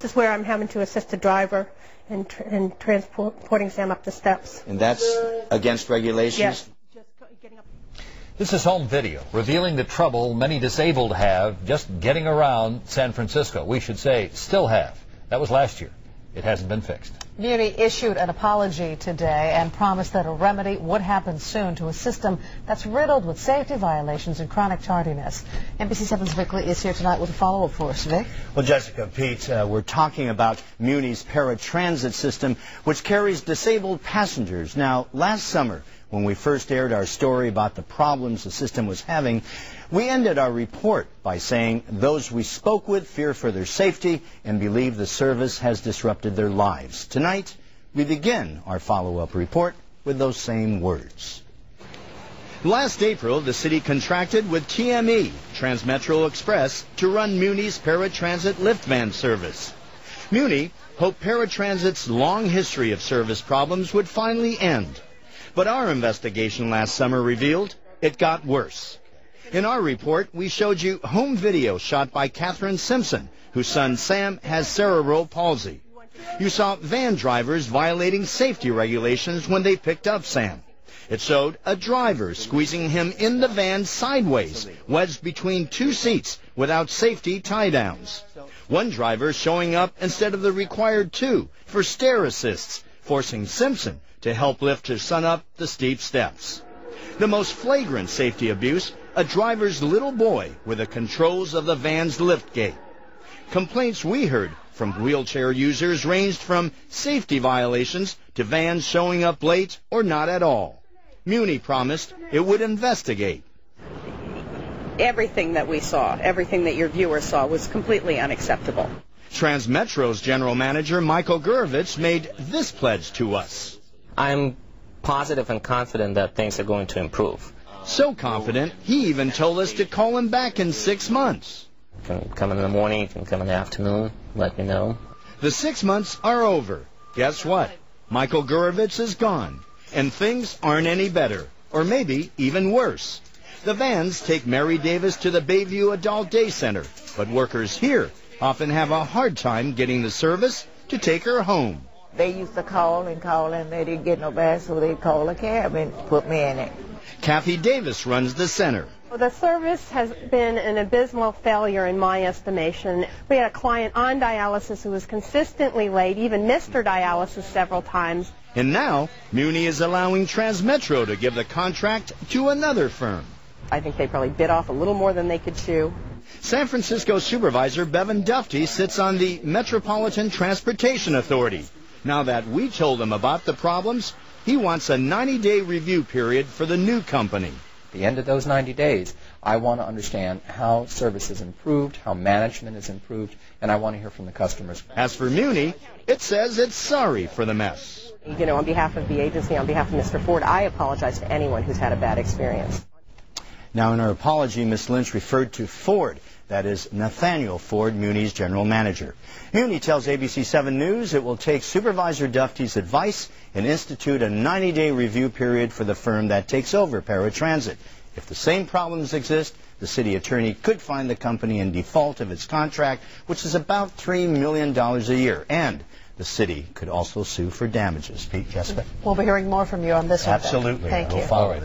This is where I'm having to assist the driver in, tr- in transporting Sam up the steps. And that's against regulations? Yes. Just getting up. This is home video revealing the trouble many disabled have just getting around San Francisco. We should say still have. That was last year. It hasn't been fixed. Muni issued an apology today and promised that a remedy would happen soon to a system that's riddled with safety violations and chronic tardiness. ABC7's Vic Lee is here tonight with a follow-up for us. Vic? Well, Jessica, Pete, uh, we're talking about Muni's paratransit system, which carries disabled passengers. Now, last summer, when we first aired our story about the problems the system was having, we ended our report by saying those we spoke with fear for their safety and believe the service has disrupted their lives. Tonight, we begin our follow-up report with those same words. Last April, the city contracted with TME, Transmetro Express, to run Muni's paratransit lift van service. Muni hoped paratransit's long history of service problems would finally end. But our investigation last summer revealed it got worse. In our report, we showed you home video shot by Catherine Simpson, whose son Sam has cerebral palsy. You saw van drivers violating safety regulations when they picked up Sam. It showed a driver squeezing him in the van sideways, wedged between two seats without safety tie downs. One driver showing up instead of the required two for stair assists, forcing Simpson to help lift his son up the steep steps. The most flagrant safety abuse, a driver's little boy with the controls of the van's lift gate. Complaints we heard from wheelchair users ranged from safety violations to vans showing up late or not at all. Muni promised it would investigate. Everything that we saw, everything that your viewers saw was completely unacceptable. Transmetro's general manager, Michael Gurovitz, made this pledge to us. I'm positive and confident that things are going to improve. So confident, he even told us to call him back in six months. You can come in the morning, you can come in the afternoon, let me know. The six months are over. Guess what? Michael Gurovitz is gone, and things aren't any better, or maybe even worse. The vans take Mary Davis to the Bayview Adult Day Center, but workers here often have a hard time getting the service to take her home. They used to call and call and they didn't get no bed, so they called a cab and put me in it. Kathy Davis runs the center. Well, the service has been an abysmal failure in my estimation. We had a client on dialysis who was consistently late, even missed her dialysis several times. And now, Muni is allowing Transmetro to give the contract to another firm. I think they probably bit off a little more than they could chew. San Francisco Supervisor Bevan Dufty sits on the Metropolitan Transportation Authority. Now that we told him about the problems, he wants a 90-day review period for the new company. At the end of those 90 days, I want to understand how service is improved, how management is improved, and I want to hear from the customers. As for Muni, it says it's sorry for the mess. You know, on behalf of the agency, on behalf of Mr. Ford, I apologize to anyone who's had a bad experience. Now, in her apology, Ms. Lynch referred to Ford. That is Nathaniel Ford, Muni's general manager. Muni tells ABC7 News it will take Supervisor Dufty's advice and institute a 90-day review period for the firm that takes over paratransit. If the same problems exist, the city attorney could find the company in default of its contract, which is about $3 million a year. And the city could also sue for damages. Pete, Jessica? We'll be hearing more from you on this one. Absolutely. Thank you.